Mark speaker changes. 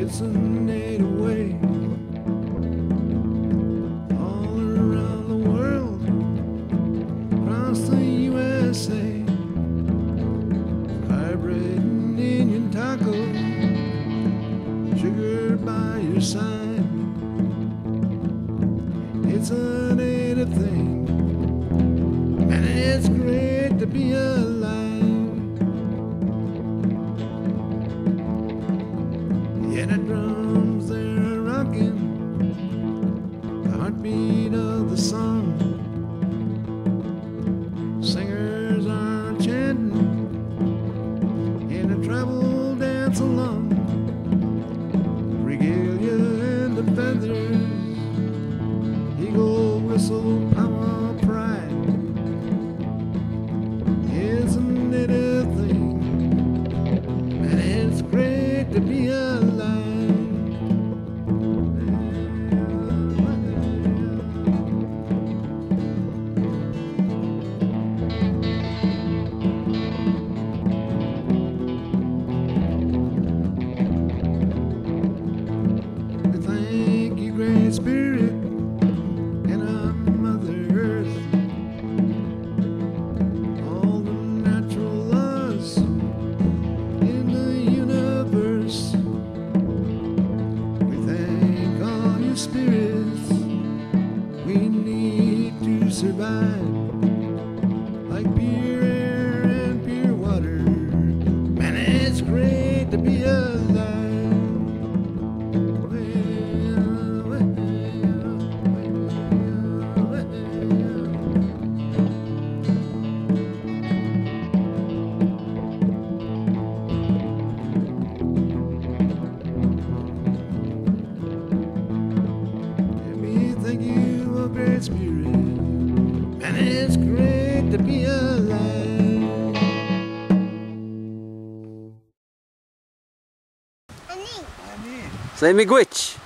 Speaker 1: It's a native way. All around the world, across the USA. Indian sugar by your side. It's a native thing, and it's great to be alive. Heartbeat of the song. Singers are chanting, intertribal dance along. Regalia and the feathers, eagle whistle, we need to survive. Great spirit, and it's great to be alive.
Speaker 2: Say miigwech.